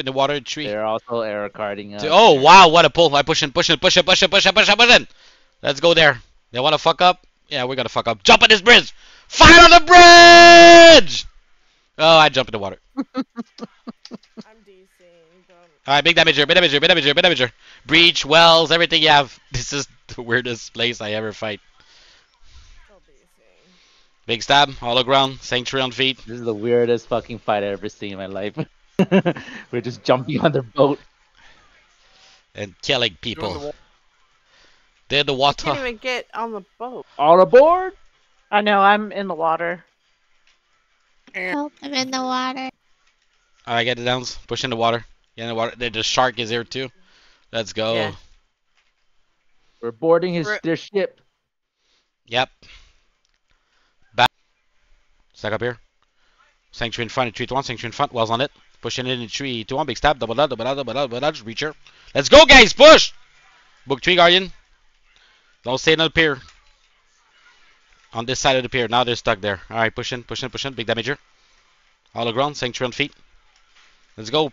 in the water tree. They're also air carding. Two- Oh wow, what a pull! I push in, push in, push in, push in, push in, push in, push in. Let's go there. They want to fuck up? Yeah, we're gonna fuck up. Jump on this bridge. Fire on the bridge. Oh, I jump in the water. I'm DCing, All right, big damager, big damager, big damager, big damager. Breach, wells, everything you have. This is the weirdest place I ever fight. still DCing. Big stab, hallowed ground, sanctuary on feet. This is the weirdest fucking fight I've ever seen in my life. We're just jumping on their boat. and killing people. They're in the water. Can't even get on the boat. All aboard! I know, I'm in the water. Eh. Help, I'm in the water. Alright, get it down. Push in the water. Get in the water. The, the shark is here too. Let's go. Yeah. We're boarding his We're- their ship. Yep. Back. Stack up here. Sanctuary in front. Tree to one. Sanctuary in front. Wells on it. Pushing in tree to one. Big stab. Double dodge. Double dodge. Double dodge. Double dodge. Reacher. Let's go, guys. Push. Book tree guardian. Don't stay on the pier. On this side of the pier. Now they're stuck there. All right. Push in. Push in. Push in. Big damager. All the ground. Sanctuary on feet. Let's go.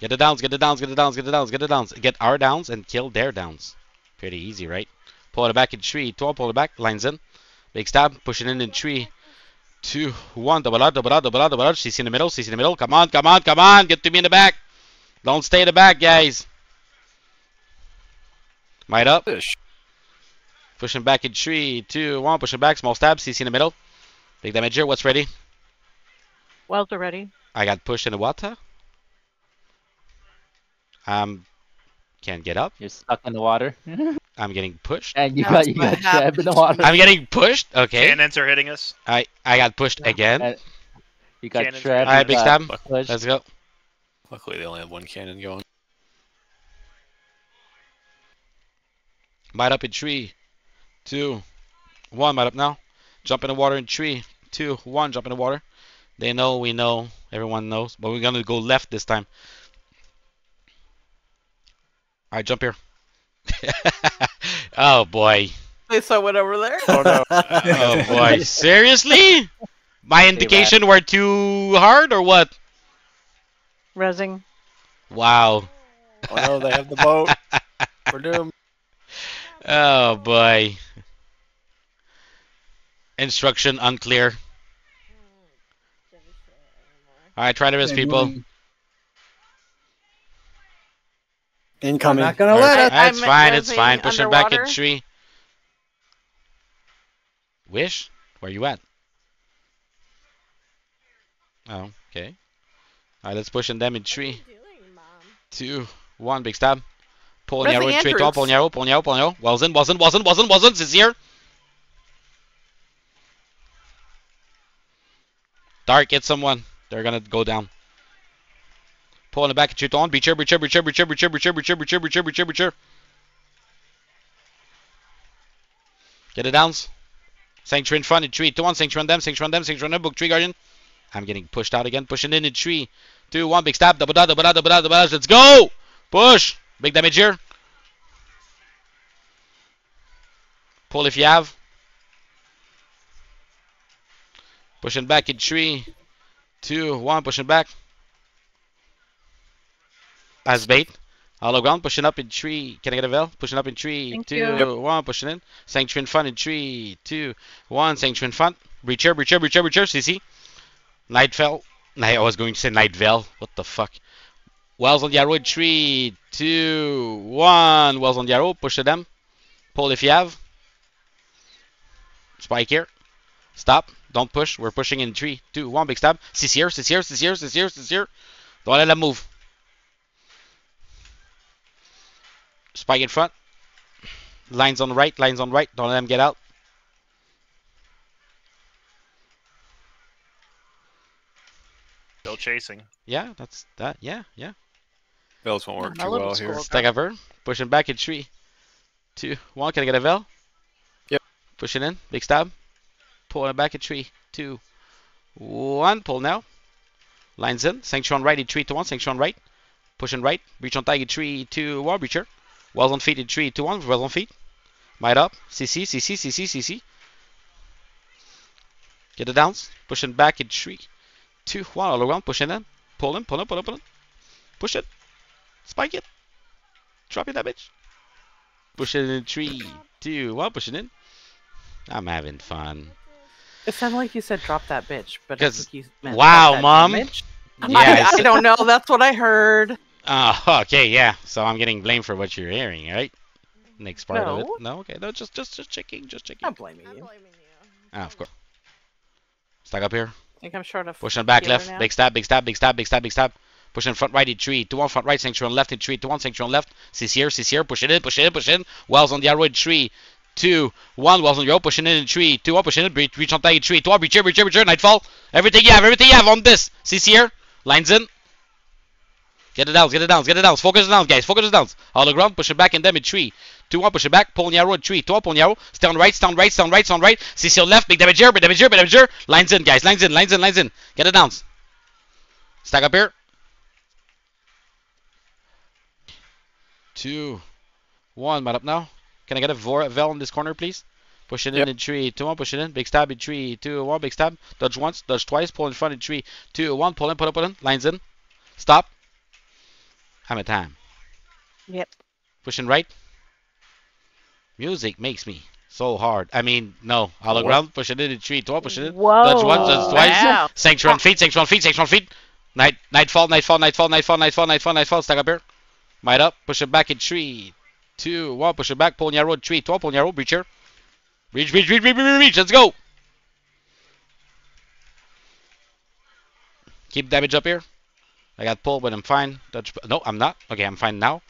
Get the downs. Get the downs. Get the downs. Get the downs. Get the downs. Get our downs and kill their downs. Pretty easy, right? Pull it back in tree. Two, pull it back. Lines in. Big stab. Pushing in in tree. Two, one. Double out, double out, double out, double out. CC in the middle. CC in the middle. Come on, come on, come on. Get to me in the back. Don't stay in the back, guys. Might up. Fish. Pushing back in tree. Two, one. Pushing back. Small stab. CC in the middle. Big damage here. What's ready? Wells are ready. I got pushed in the water. Um, can't get up. You're stuck in the water. I'm getting pushed. and you That's got you got trapped in the water. I'm getting pushed. Okay. Cannons are hitting us. I I got pushed again. And you got Cannons trapped. Alright, big got stab. pushed. Let's go. Luckily, they only have one cannon going. Might up in tree. Two. One. Might up now. Jump in the water in tree. Two. One. Jump in the water. They know. We know. Everyone knows. But we're gonna go left this time. Alright, jump here. oh boy. They saw went over there. Oh no. Oh boy. Seriously? My indication were too hard or what? Resing. Wow. oh no, they have the boat. We're doomed. Oh boy. Instruction unclear. Alright, try to miss people. Incoming. not gonna let it. That's I'm fine, it's fine. Push him back in tree. Wish? Where you at? Oh, okay. Alright, let's push in them in tree. Two, one, big stab. Pull Resing narrow in tree Andrews. top, pull narrow, pull narrow, pull narrow. Wasn't, wasn't, wasn't, wasn't, wasn't, it's here. Dark, get someone. They're gonna go down. Pull in the back at Chuton. Breacher, breacher, breacher, breacher, breacher, breacher, breacher, breacher, breacher, breacher, breacher. Get it downs. Sanctuary in front in tree. Two one. Sanctuary on them. Sanctuary on them. Sanctuary on them. Book tree guardian. I'm getting pushed out again. Pushing in in tree. Two one. Big stab. Double dot. Double dot. Double dot. Double dot. Let's go. Push. Big damage here. Pull if you have. Pushing back in tree. Two one. Pushing back. As bait. Hallowed ground, pushing up in tree. Can I get a veil? Pushing up in tree. Thank two, you. one, pushing in. Sanctuary in front in tree. Two, one, sanctuary in front. Breacher, breacher, breacher, breacher. CC. Night fell. Night, I was going to say night veil. What the fuck? Wells on the arrow in tree. Two, one. Wells on the arrow. Push to them. Pull if you have. Spike here. Stop. Don't push. We're pushing in three, two, one. Big stab. CC here, CC here, CC here, CC here, CC here. Don't let them move. Spike in front. Lines on the right, lines on the right. Don't let them get out. Still chasing. Yeah, that's that. Yeah, yeah. Bells won't work My too little well here. squirrel. Stack over. Pushing back in three, two, one. Can I get a veil? Yep. Pushing in. Big stab. Pulling it back in three, two, one. Pull now. Lines in. Sanction on right in three, two, one. Sanction on right. Pushing right. Breach on tag in three, two, one. Breacher. Wells on feet in three, two, one. Wells on feet. Might up. CC, CC, CC, CC. Get it downs. Pushing back in three, two, one. All around. Pushing in. Pull in, pull in, pull in, pull. Push it. Spike it. Drop it that bitch. Push it in three, two, one. Push it in. I'm having fun. It sounded like you said drop that bitch, but I think you meant wow, that Mom. Yeah, I, I don't know. That's what I heard. Oh, okay, yeah. So I'm getting blamed for what you're hearing, right? Next part of it. No. No, okay. No, just, just, just checking, just checking. I'm blaming you. I'm you. Blaming you. Ah, of course. Stack up here. I think I'm short of. Pushing back left. now. Big stab, big stab, big stab, big stab, big stab. Pushing front right in three. Two on front right. Sanctuary on left in three. Two on sanctuary on left. CC here, CC here. Push it in, push it in, push it in. Wells on the arrow in three. Two. One. Wells on the arrow. Pushing in in three. Two. One. Pushing in. Reach, reach on tag in three. Two. One. Reach here, reach here, reach here. Nightfall. Everything you have, everything you have on this. CC here. Lines in. Get it down, get it down, get it down. Focus it down, guys. Focus it down. All the ground. Push it back and in three. Two one, push it back, pull narrow in three, two up, pull narrow, stay on right, stay on right, stay on right, stay on right, CC on left, big damage here, big damage here, big damage here, lines in, guys, lines in, lines in, lines in, get it down. Stack up here. Two, one, mat up now. Can I get a Vel in this corner, please? Push it in Yep. in three, two, one, push it in, big stab in three, two, one, big stab, dodge once, dodge twice, pull in front in three, two, one, pull in, pull in, pull in, lines in, stop. I'm at time. Yep. Pushing right. Music makes me so hard. I mean, no. All oh, What? around. Push it in in three. Two. Push it in. Whoa. Dodge once. Dodge twice. Wow. Sanctuary on feet. Sanctuary on feet. Sanctuary on feet. Night. Nightfall. Nightfall. Nightfall. Nightfall. Nightfall. Nightfall. Nightfall. Stack up here. Might up. Push it back in three. Two. One. Push it back. Pull narrow. Three. Two. Pull narrow. Reach here. Reach. Reach. Reach. Reach. Reach. Reach. Let's go. Keep damage up here. I got pulled, but I'm fine. Dodge. No, I'm not. Okay, I'm fine now.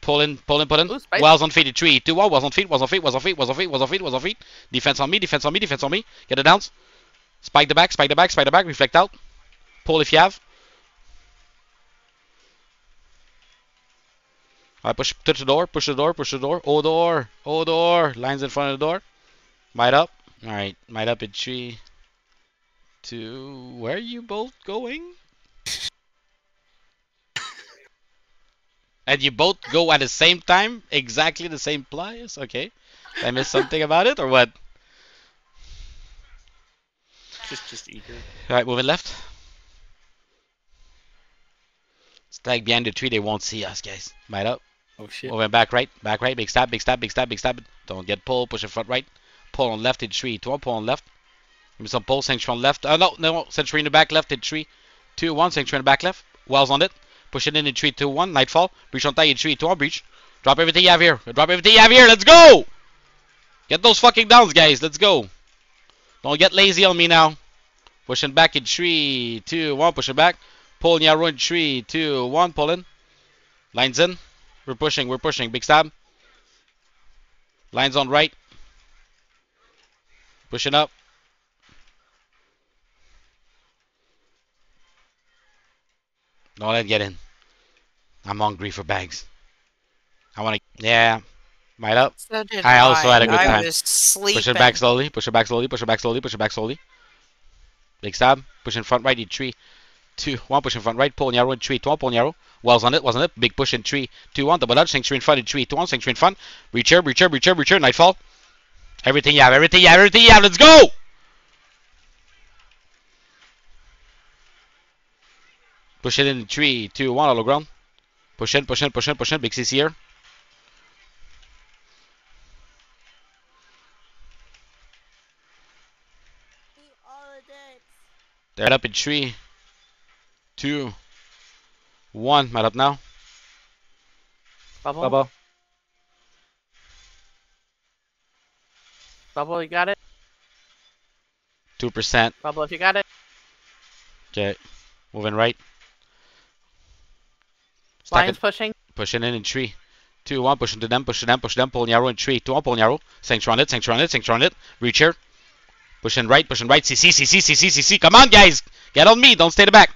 Pull in, pull in, pull in. Ooh. Wells on feet, three, two, one. Wells on feet, Wells on feet, Wells on feet, Wells on feet, Wells on feet, Wells on feet. Defense on me, defense on me, defense on me. Get it down. Spike the back, spike the back, spike the back. Reflect out. Pull if you have. Alright, push, touch the door, push the door, push the door. Oh door, oh door. Lines in front of the door. Might up. Alright, might up in three, two. Where are you both going? And you both go at the same time, exactly the same place. Okay, Did I missed something about it or what? Just, just eager. All right, moving left. Stag behind the tree, they won't see us, guys. Might up. Oh shit. Moving back right, back right, big stab, big stab, big stab, big stab. Don't get pulled, push in front right. Pull on left in three, two, pull on left. Give me some pull, sanctuary on left. Uh, no, no, sanctuary in the back left in three, two, one, sanctuary in the back left. Wells on it. Push it in in three, two, one, nightfall. Breach on tag in three, two, one, breach. Drop everything you have here. Drop everything you have here. Let's go! Get those fucking downs, guys. Let's go. Don't get lazy on me now. Pushing back in three, two, one. Pushing back. Pull Nyaro in three, two, one. Pull in. Lines in. We're pushing. We're pushing. Big stab. Lines on right. Pushing up. Don't let it get in. I'm hungry for bags. I want to. Yeah. Might up. So I also had a good I time. was sleeping. Push it back slowly. Push it back slowly. Push it back slowly. Push it back slowly. Big stab. Push in front right in three, two, one. Push in front right. Pull narrow in three, two, one. Pull narrow. Wells on it. Wasn't it? Big push in three, two, one. Double dodge. Sanctuary in front in three, two, one. Sanctuary in front. Reach here. Reach here. Reach here. Reach here. Nightfall. Everything you have. Everything you have. Everything you have. Let's go. Push it in three, two, one. All ground. Push in. Push in. Push in. Push in. Big CC here. They're up in three, two, one. Mat up now. Bubble. Bubble. Bubble, you got it. Two percent. Bubble, if you got it. Okay. Moving right. Stack Lions it. pushing. Pushing in in three, two, one. Pushing to them. Pushing them. Push them. Pull narrow in three, two, one. Pull narrow. Sanctuary on it. Sanctuary on it. Sanctuary on it. Reach here. Pushing right. Pushing right. CC. CC. CC. CC. Come on, guys. Get on me. Don't stay the back.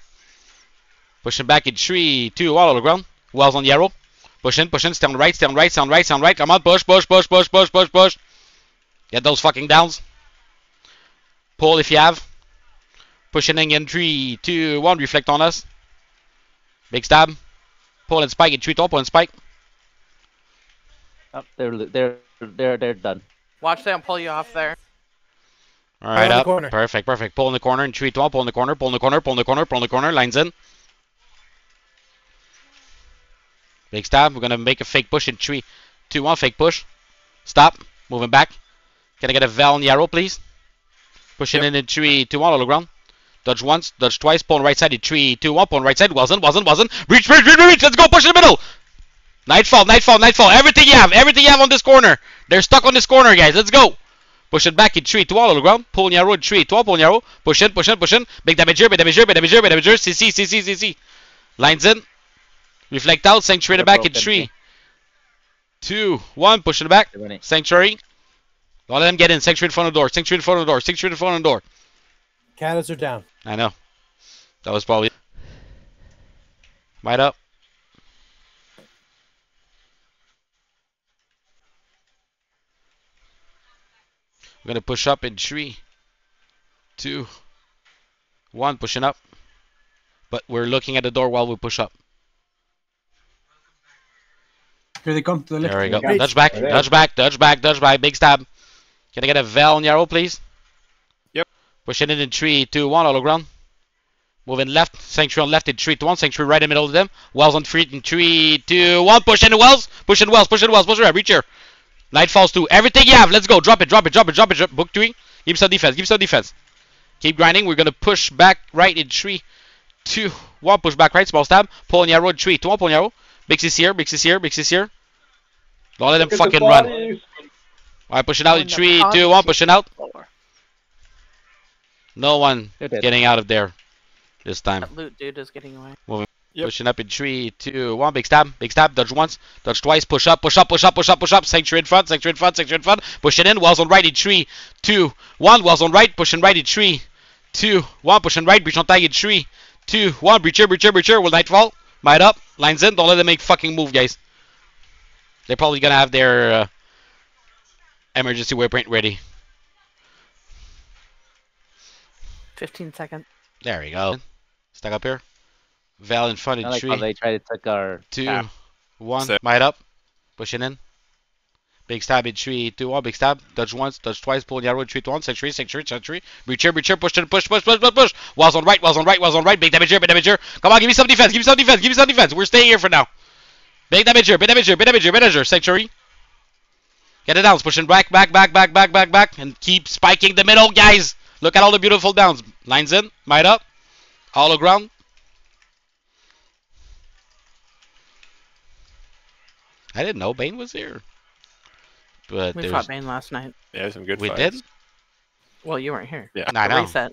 Pushing back in three, two, one. All the ground. Wells on the arrow. Push in. Push in. Stay on right. Stay on right. Stay on right. Stay on right. Come on. Push. Push. Push. Push. Push. Push. Push. Get those fucking downs. Pull if you have. Pushing in in three, two, one. Reflect on us. Big stab. Paul and Spike in true top. Paul Spike. Oh, they're they're they're they're done. Watch them pull you off there. All right, up. Perfect, perfect. Pull in the corner and true top. Pull in the corner. Pull in the corner. Pull in the corner. Pull in the corner. Lines in. Big stop. We're gonna make a fake push in three, two, one. Fake push. Stop. Moving back. Can I get a Val on the arrow, please? Pushing yep. in the three, two, one, all ground. Dodge once, dodge twice. On right side in three, two, one. Pull on right side. Wasn't, wasn't, wasn't. Reach, reach, reach, reach. Let's go. Push in the middle. Nightfall, nightfall, nightfall. Everything you have, everything you have on this corner. They're stuck on this corner, guys. Let's go. Push it back in 3, 2, all on the ground. Pull Yarrow in 3, 2, all, pull Yarrow. Push in, push in, push in. Big damage here, big damage here, big damage here, big damage here. CC, CC, CC. Lines in. Reflect out. Sanctuary in the back in 3, 2, 1. Push in the back. Sanctuary. Don't let them get in. Sanctuary in front of the door. Sanctuary in front of the door. Sanctuary in front of the door. Cannons are down. I know. That was probably. Might up. We're gonna push up in three, two, one, pushing up. But we're looking at the door while we push up. Here they come to the left. There we go. Reach. Dodge back, There. dodge back, dodge back, dodge back. Big stab. Can I get a Vel and Yarrow, please? Yep. Pushing it in three, two, one, all the ground. Moving left, Sanctuary on left in three, two, one. Sanctuary right in the middle of them. Wells on feet in three, two, one. Push into Wells. Push into Wells. Push into Wells. Push right. Reach here. Night falls two. Everything you have. Let's go. Drop it. Drop it. Drop it. Drop it. Drop. Book three. Give some defense. Give some defense. Keep grinding. We're gonna push back right in three, two, one. Push back right. Small stab. Pull on Yarrow in three, two, one. Pull on Yarrow. Big CC here. Big CC here. Big CC here. Don't let them fucking run. Alright, pushing out in Going to three, two, one. Pushing out. Floor. No one getting out of there this time. That loot dude is getting away. Yep. Pushing up in three, two, one. Big stab, big stab. Dodge once, dodge twice. Push up, push up, push up, push up, push up. Sanctuary in front, sanctuary in front, sanctuary in front. Pushing in. Wells on right in three, two, one. Wells on right, pushing right in three, two, one. Pushing right. Breach on tag in three, two, one. Breach here, breach here, breach here. Will nightfall. Might up. Lines in. Don't let them make fucking move, guys. They're probably gonna have their uh, emergency waypoint ready. 15 seconds. There we go. Stuck up here. Val in front I like how they try to take our two, cap. one. Step. Might up. Pushing in. Big stab in three, two, one. Big stab. Dodge once, dodge twice. Pulling Yarrow in three, two, one. Sanctuary, sanctuary, sanctuary. Breach here, breach here. Push to the push, push, push, push, push. Walls on right, walls on right, walls on right. Big damage here, big damage here. Come on, give me some defense, give me some defense, give me some defense. We're staying here for now. Big damage here, big damage here, big damage here, big damage here. Sanctuary. Get it down. Pushing back, back, back, back, back, back, back. And keep spiking the middle, guys. Look at all the beautiful downs. Lines in. Might up. Hallowed ground. I didn't know Bane was here. But We there's fought Bane last night. Yeah, some good we fights. did. Well, you weren't here. Yeah. I The know. reset.